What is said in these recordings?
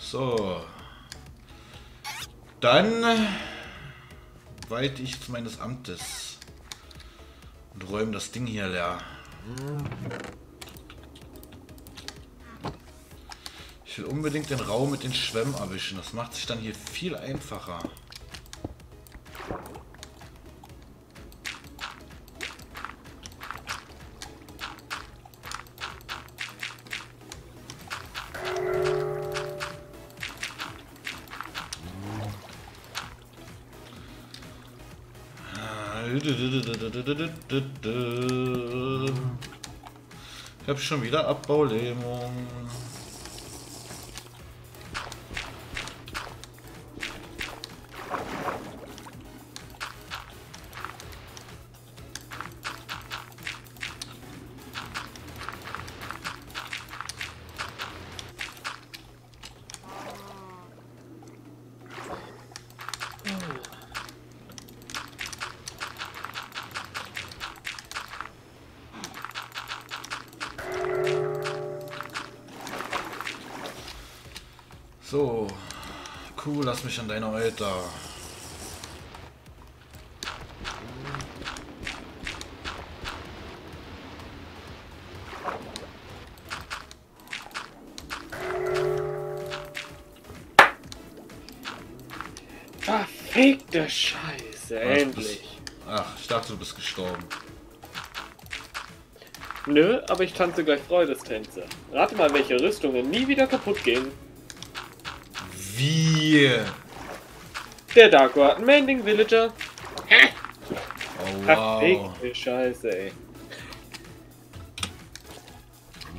So. Dann weite ich zu meines Amtes und räume das Ding hier leer. Ich will unbedingt den Raum mit den Schwämmen erwischen. Das macht sich dann hier viel einfacher. Ich habe schon wieder Abbaulähmung. So. Cool, lass mich an deiner Alter. Verfickte Scheiße, endlich. Ach, ich dachte, du bist gestorben. Nö, aber ich tanze gleich Freudestänze. Rate mal, welche Rüstungen nie wieder kaputt gehen. Wie? Der Darko hat einen Mending Villager. Oh, wow. Verfickte Scheiße, ey.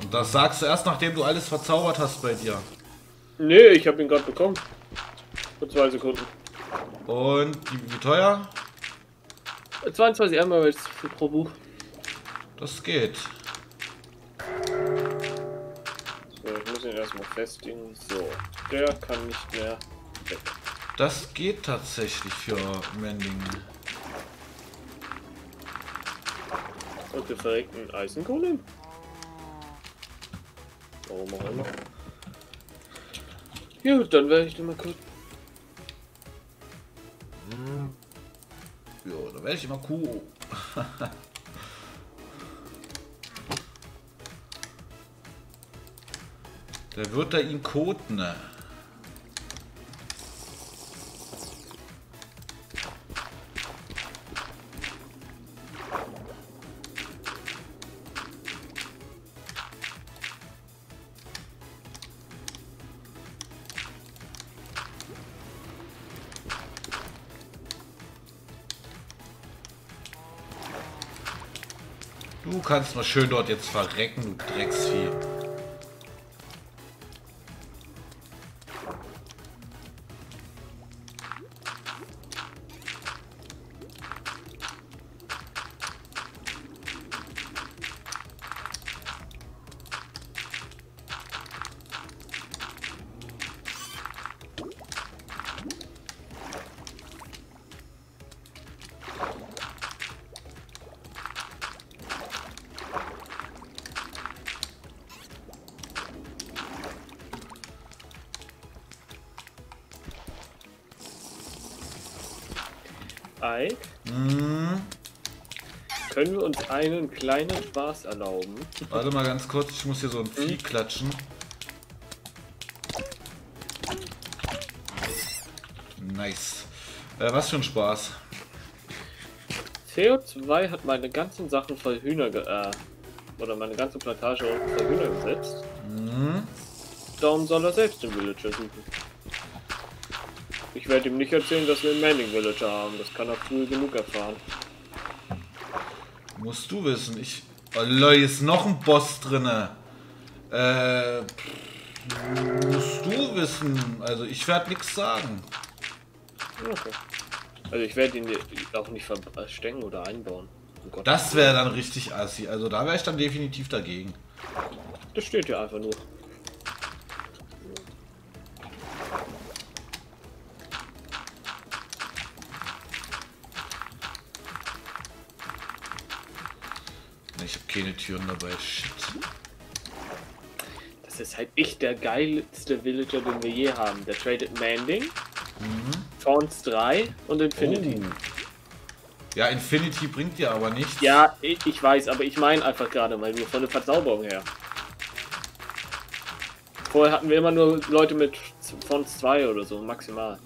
Und das sagst du erst, nachdem du alles verzaubert hast bei dir. Nö, ich hab ihn gerade bekommen. Vor zwei Sekunden. Und wie, wie teuer? 22 Emeralds pro Buch. Das geht. Muss ihn erstmal festigen. So, der kann nicht mehr weg. Das geht tatsächlich für Mending. Und den verreckten Eisenkohle? Warum auch immer. Gut, dann werde ich den mal kurz. Ja, da werde ich immer cool. Der wird da ihn koten. ne? Du kannst mal schön dort jetzt verrecken, du Drecksvieh. Ike, Hm, können wir uns einen kleinen Spaß erlauben? warte mal ganz kurz, ich muss hier so ein Vieh klatschen. Nice. Äh, was für ein Spaß. CO2 hat meine ganzen Sachen voll Hühner ge äh, oder meine ganze Plantage voll Hühner gesetzt. Hm, Darum soll er selbst den Villager suchen. Ich werde ihm nicht erzählen, dass wir einen Manning Villager haben. Das kann er früh genug erfahren. musst du wissen. Ich. Oh, Leute, ist noch ein Boss drinne. Äh. Musst du wissen. Also, ich werde nichts sagen. Okay. Also ich werde ihn auch nicht verstecken oder einbauen. Oh Gott. Das wäre dann richtig assi. Also, da wäre ich dann definitiv dagegen. Das steht ja einfach nur. Keine Türen dabei. Shit. Das ist halt echt der geilste Villager, den wir je haben. Der tradet Manding, Mhm. Fawns 3 und Infinity. Oh. Ja, Infinity bringt dir aber nichts. Ja, ich, ich weiß, aber ich meine einfach gerade mal nur von der Verzauberung her. Vorher hatten wir immer nur Leute mit Fonts 2 oder so, maximal.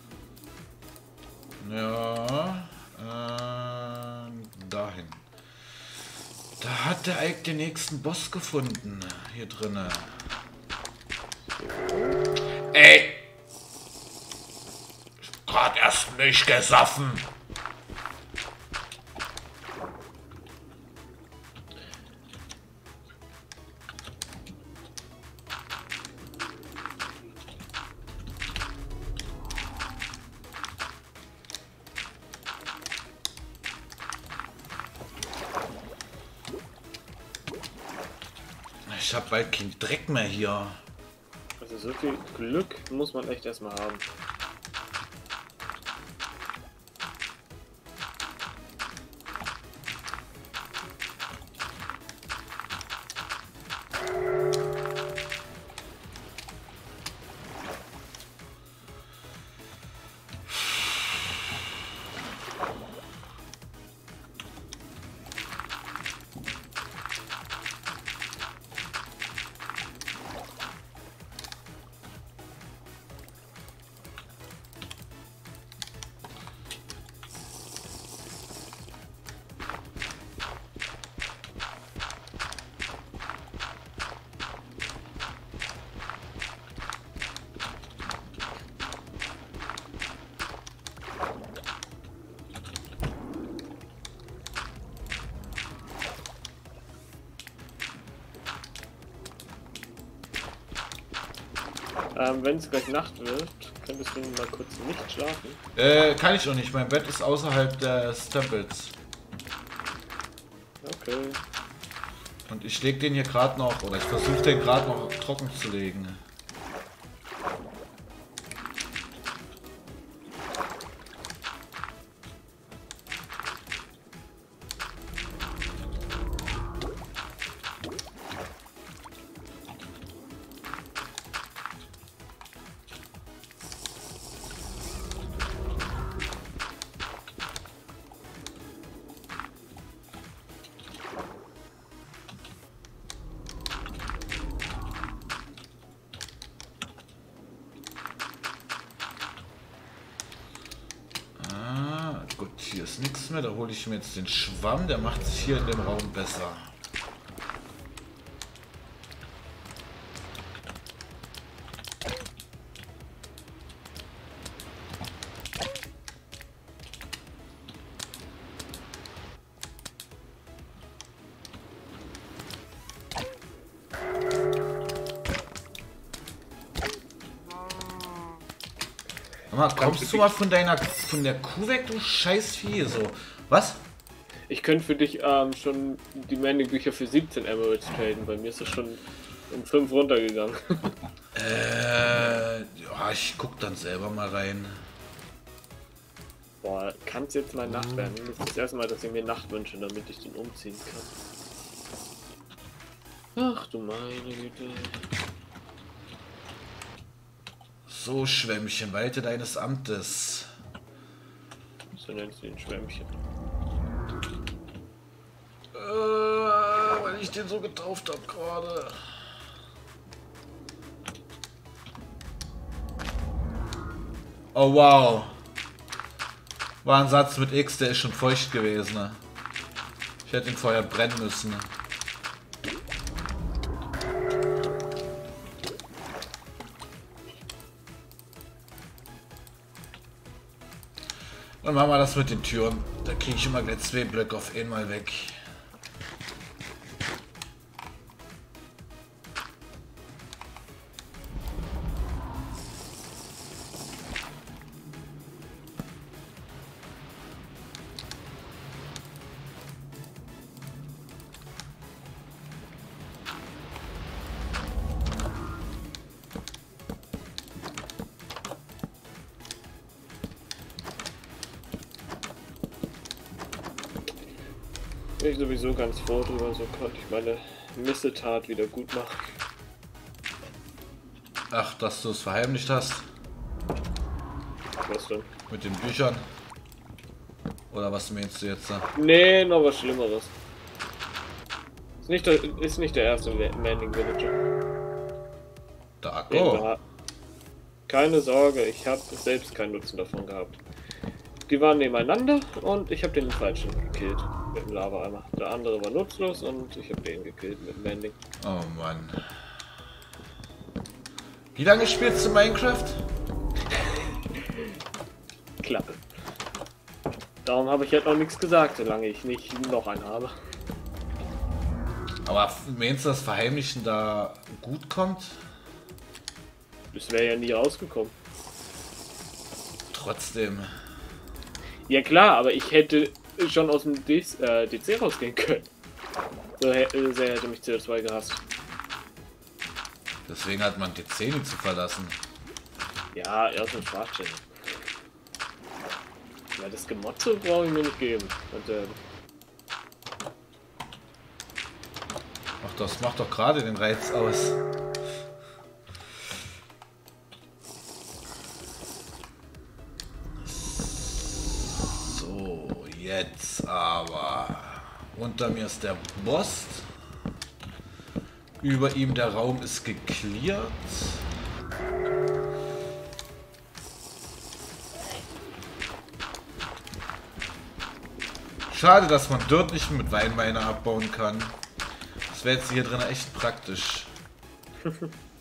Ja. Ähm, dahin. Da hat der Ike den nächsten Boss gefunden. Hier drinne. Ey! Gerade erst Milch gesoffen. Ich hab bald keinen Dreck mehr hier. Also so viel Glück muss man echt erstmal haben. Ähm, wenn es gleich Nacht wird, könntest du mal kurz nicht schlafen. Äh, kann ich auch nicht. Mein Bett ist außerhalb des Tempels. Okay. Und ich leg den hier gerade noch, oder ich versuche den gerade noch trocken zu legen. Hier ist nichts mehr. Da hole ich mir jetzt den Schwamm. Der macht sich hier in dem Raum besser. Kommst du mal von deiner von der Kuh weg, du Scheißvieh? So. Was? Ich könnte für dich ähm, schon die Mending-Bücher für 17 Emeralds traden. Bei mir ist es schon um 5 runtergegangen. Äh, ja, ich guck dann selber mal rein. Boah, kann es jetzt mal Nacht werden? Das ist das erste Mal, dass ich mir Nacht wünsche, damit ich den umziehen kann. Ach du meine Güte. So, Schwämmchen, walte deines Amtes. So nennst du den Schwämmchen. Äh, weil ich den so getauft habe gerade. Oh wow. War ein Satz mit X, der ist schon feucht gewesen. Ne? Ich hätte ihn vorher brennen müssen. Ne? Dann machen wir das mit den Türen. Da kriege ich immer gleich zwei Blöcke auf einmal weg. Sowieso ganz froh drüber, so konnte ich meine Missetat wieder gut machen. Ach, dass du es verheimlicht hast Was denn? mit den Büchern. Oder was meinst du jetzt da? Nee, noch was Schlimmeres. Ist nicht der, ist nicht der erste Ma- Manning Villager. Da, oh. wir- Keine Sorge, ich habe selbst keinen Nutzen davon gehabt. Die waren nebeneinander und ich habe den falschen gekillt mit dem Lava-Eimer. Der andere war nutzlos und ich habe den gekillt mit dem Mending. Oh Mann. Wie lange spielst du Minecraft? Klappe. Darum habe ich halt noch nichts gesagt, solange ich nicht noch einen habe. Aber meinst du, dass Verheimlichen da gut kommt? Das wäre ja nie rausgekommen. Trotzdem. Ja klar, aber ich hätte schon aus dem DC, äh, DC rausgehen können. So äh, sehr hätte mich CO2 gehasst. Deswegen hat man die Zähne zu verlassen. Ja, erst mit Sprachchannel. Weil das Gemotze brauche ich mir nicht geben. Und, äh, Ach, das macht doch gerade den Reiz aus. Unter mir ist der Boss. Über ihm der Raum ist geklärt. Schade, dass man dort nicht mit Weinbeine abbauen kann. Das wäre jetzt hier drin echt praktisch.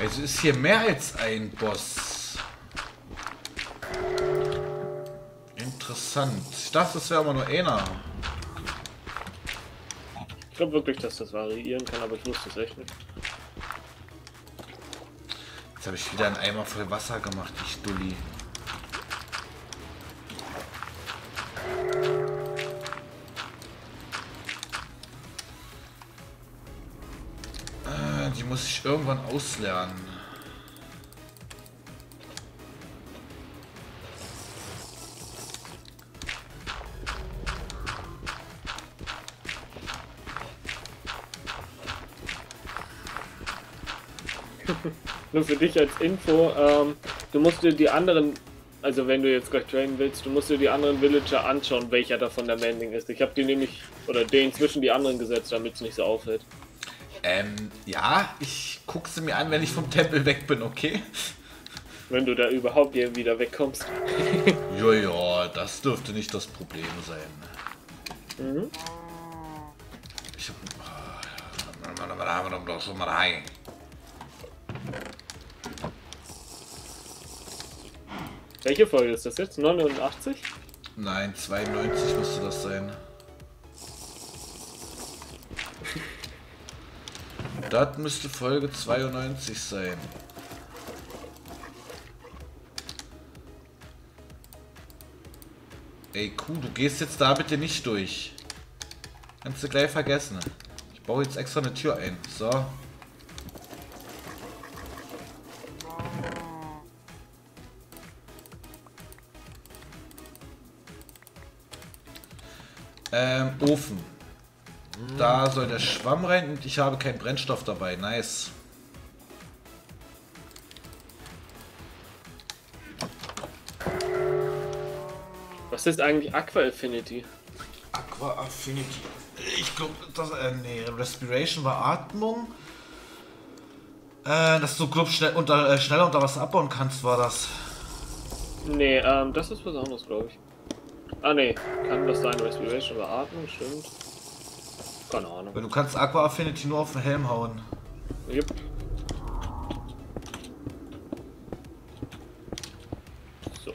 Also ist hier mehr als ein Boss. Interessant. Ich dachte, es wäre aber nur einer. ich glaube wirklich, dass das variieren kann, aber ich wusste es echt nicht. Jetzt habe ich wieder einen Eimer voll Wasser gemacht, ich Dulli. Irgendwann auslernen. Nur für dich als Info, ähm, du musst dir die anderen, also wenn du jetzt gleich trainen willst, du musst dir die anderen Villager anschauen, welcher davon der Mending ist. Ich habe die nämlich, oder den zwischen die anderen gesetzt, damit es nicht so auffällt. Ähm, ja, ich gucke sie mir an, wenn ich vom Tempel weg bin, okay? Wenn du da überhaupt hier wieder wegkommst. Jojo, das dürfte nicht das Problem sein. Mhm. Ich hab... so mal rein. Welche Folge ist das jetzt? 89? Nein, 92 müsste das sein. Das müsste Folge 92 sein. Ey, Kuh, du gehst jetzt da bitte nicht durch. Kannst du gleich vergessen. Ich baue jetzt extra eine Tür ein. So. Ähm, Ofen. Da soll der Schwamm rein und ich habe keinen Brennstoff dabei. Nice. Was ist eigentlich Aqua Affinity? Aqua Affinity. Ich glaube, das. Äh, nee, Respiration war Atmung. Äh, dass du glaub, schnell unter, äh, schneller unter Wasser abbauen kannst, war das. Nee, ähm, das ist was anderes, glaube ich. Ah, nee, kann das sein? Respiration oder Atmung, stimmt. Keine Ahnung. Weil du kannst Aqua Affinity nur auf den Helm hauen. Jupp. So.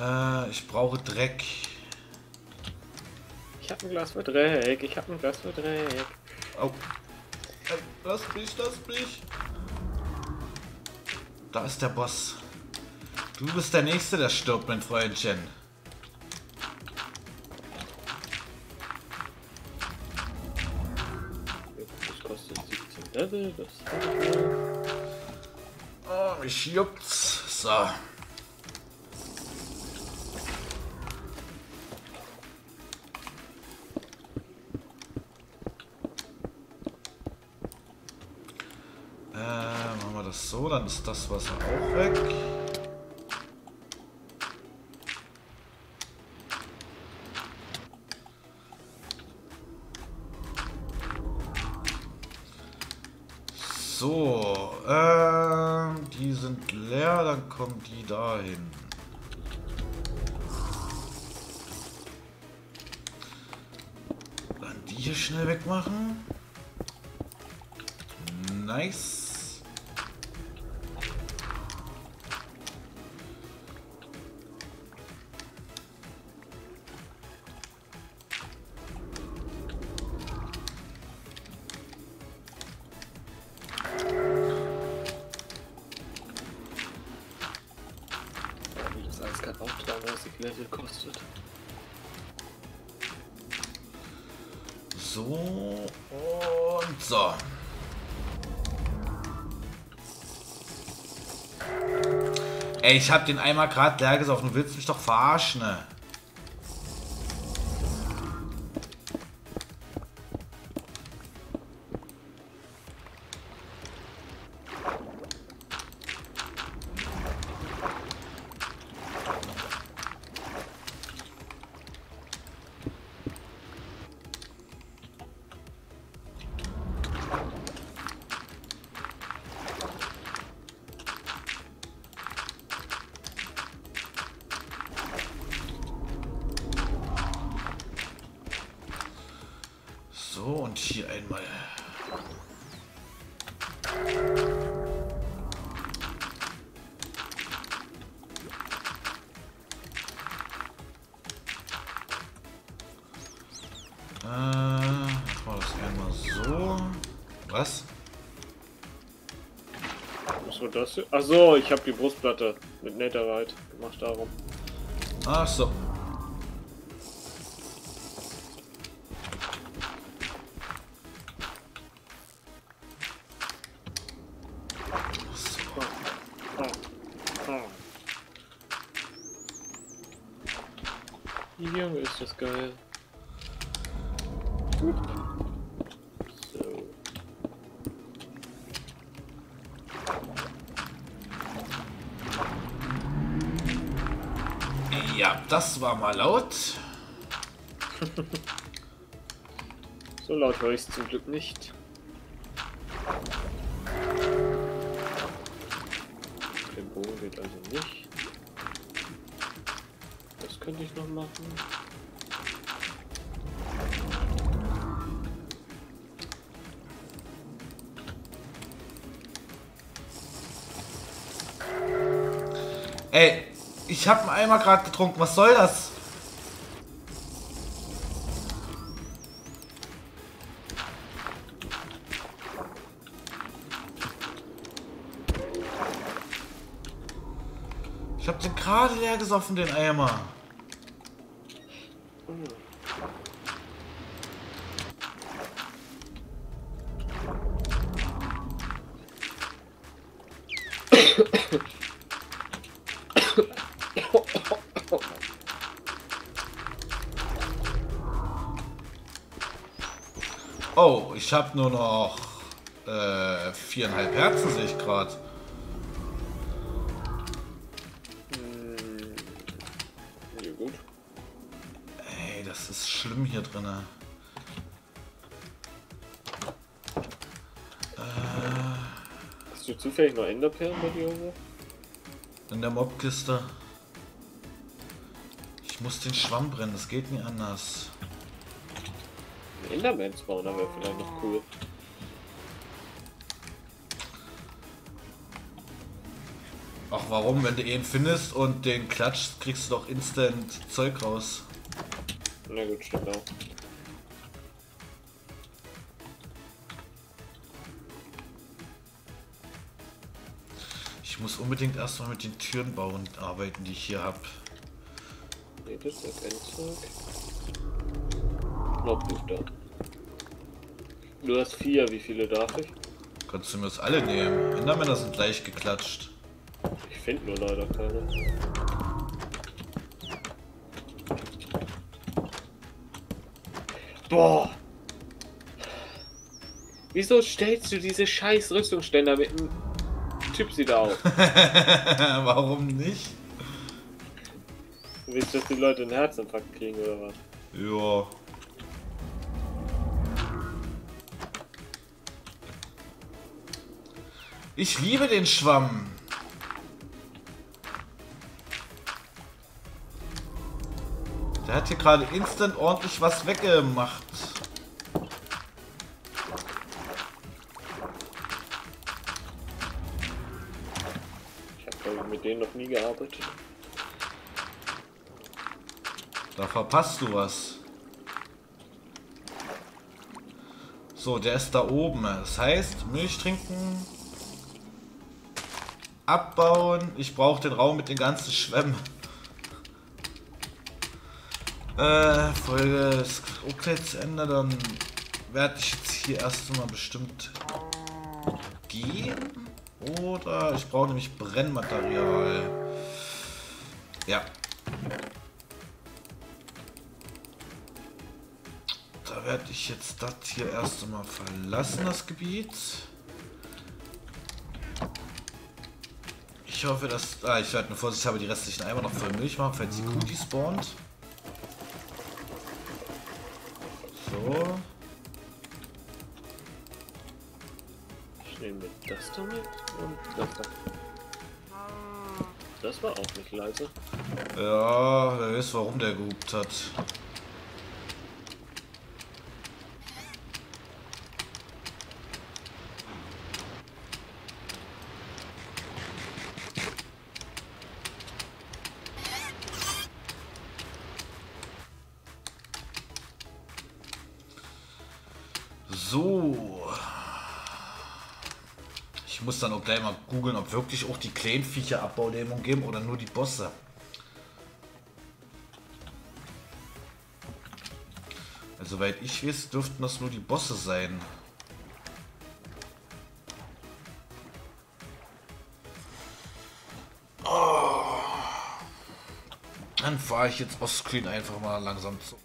Äh, ich brauche Dreck. Ich hab ein Glas für Dreck, ich hab ein Glas für Dreck. Oh. Ey, lass mich, lass mich. Da ist der Boss. Du bist der Nächste, der stirbt, mein Freundchen. Das kostet 17 Level, das. Oh, mich juckt's. So. Äh, machen wir das so, dann ist das Wasser auch weg. Sind leer, dann kommen die dahin. Dann die hier schnell wegmachen. Nice. Ey, ich hab den einmal gerade leer gesoffen. Du willst mich doch verarschen, ne? Das? hier? Achso, ich habe die Brustplatte mit Netherite gemacht darum. Ach so. So. Ja, das war mal laut. So laut höre ich es zum Glück nicht. Der Bogen geht also nicht. Das könnte ich noch machen. Ich hab einen Eimer gerade getrunken. Was soll das? Ich hab den gerade leer gesoffen, den Eimer. Ich hab nur noch äh, viereinhalb Herzen, sehe ich gerade. Ja, gut. Ey, das ist schlimm hier drinne. Hast du zufällig noch Enderperlen bei dir irgendwo? In der Mobkiste. Ich muss den Schwamm brennen, das geht nie anders. Ein Enderman-Spawner wäre vielleicht noch cool. Ach, warum? Wenn du ihn findest und den klatschst, kriegst du doch instant Zeug raus. Na gut, stimmt auch. Ich muss unbedingt erstmal mit den Türen bauen arbeiten, die ich hier habe. Nee, das ist Endzug. Notbuch Du hast vier, wie viele darf ich? Kannst du mir das alle nehmen? Endermänner sind gleich geklatscht. Ich finde nur leider keine. Boah! Wieso stellst du diese scheiß Rüstungsständer mit dem Typ sie da auf? Warum nicht? Du willst, dass die Leute einen Herzinfarkt kriegen oder was? Ja. Ich liebe den Schwamm. Der hat hier gerade instant ordentlich was weggemacht. Ich habe mit denen noch nie gearbeitet. Da verpasst du was. So, der ist da oben. Das heißt, Milch trinken, abbauen. Ich brauche den Raum mit den ganzen Schwämmen. Äh, Folge okay zu Ende, dann werde ich jetzt hier erstmal bestimmt gehen. Oder ich brauche nämlich Brennmaterial. Ja. Da werde ich jetzt das hier erst einmal verlassen, das Gebiet. Ich hoffe, dass... Ah, ich werde nur Vorsicht habe, die restlichen Eimer noch voll Milch machen, falls die Kuh die spawnt. So. Ich nehme das damit und das da. Das war auch nicht leise. Ja, wer weiß, warum der gehupt hat. So. Ich muss dann auch gleich mal googeln, ob wirklich auch die kleinen Viecher Abbaulähmung geben oder nur die Bosse. Also, soweit ich weiß, dürften das nur die Bosse sein. Oh. Dann fahre ich jetzt Ostscreen einfach mal langsam zurück.